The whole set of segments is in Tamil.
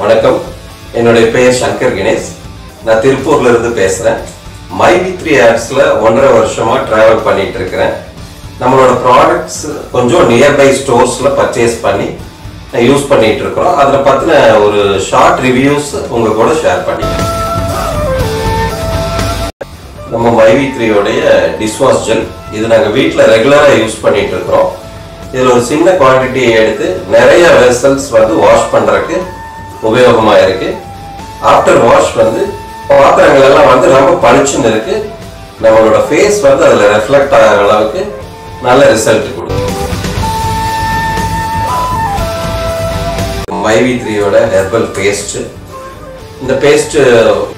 வணக்கம். என்னுடைய பெயர் சங்கர் கணேஷ். நான் திருப்பூர்ல இருந்து பேசுறேன். மை வி த்ரீ ஆப்ஸ்ல ஒன்றரை வருஷமா டிராவல் பண்ணிட்டு இருக்கிறேன். நம்மளோட ப்ராடக்ட்ஸ் கொஞ்சம் நியர்பை ஸ்டோர்ஸ்ல பர்ச்சேஸ் பண்ணி யூஸ் பண்ணிட்டு இருக்கிறோம். அதில் பத்தின ஒரு ஷார்ட் ரிவ்யூஸ் உங்க கூட ஷேர் பண்ணிக்கிறேன். நம்ம மைவி த்ரீயோடைய டிஷ்வாஷ் ஜெல் இது நாங்கள் வீட்டில் ரெகுலராக யூஸ் பண்ணிட்டு இருக்கிறோம். இதில் ஒரு சின்ன குவான்டிட்டியை எடுத்து நிறைய வெசல்ஸ் வந்து வாஷ் பண்ணுறதுக்கு உபயோகமாக இருக்கு. ஆஃப்டர் வாஷ் வந்து பாத்திரங்கள் எல்லாம் வந்து ரொம்ப பளிச்சுன்னு இருக்கு. நம்மளோட ஃபேஸ் வந்து அதில் ரெஃப்ளெக்ட் ஆகிற அளவுக்கு நல்ல ரிசல்ட் கொடுக்கும். மைவி த்ரீயோட ஹெர்பல் பேஸ்ட்டு இந்த பேஸ்ட்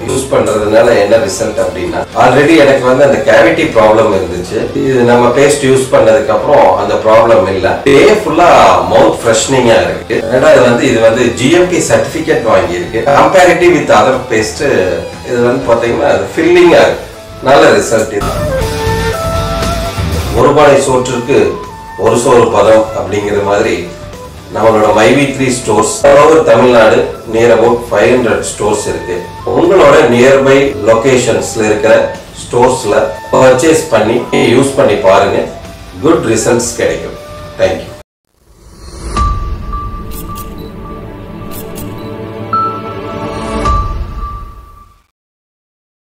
யூஸ் பண்றதுனால என்ன ரிசல்ட் அப்படின்னா ஆல்ரெடி எனக்கு வந்து அந்த கேவிட்டி ப்ராப்ளம் இருந்துச்சு. இது நம்ம பேஸ்ட் யூஸ் பண்ணதுக்கு அப்புறம் அந்த ப்ராப்ளம் இல்ல. டே ஃபுல்லா மவுத் ஃப்ரெஷ்னிங்கா இருக்கு. ரெண்டாவது வந்து இது வந்து ஜிஎம்டி சர்டிபிகேட் வாங்கியிருக்கு. கம்பேரிட்டிவ் வித் அதர் பேஸ்ட் இது வந்து பாத்தீங்கன்னா அது ஃபில்லிங்கா இருக்கு. நல்ல ரிசல்ட் இது. ஒரு பானை சோற்றுக்கு ஒரு சோறு பதம் அப்படிங்கிற மாதிரி நம்மளோட MyV three stores Tamil Nadu near about five hundred stores இருக்கு. உங்களோட நியர்பை லொகேஷன்ஸ்ல இருக்கிற ஸ்டோர்ஸ்ல பர்ச்சேஸ் பண்ணி யூஸ் பண்ணி பாருங்க. குட் ரிசல்ட்ஸ் கிடைக்கும். தேங்க்யூ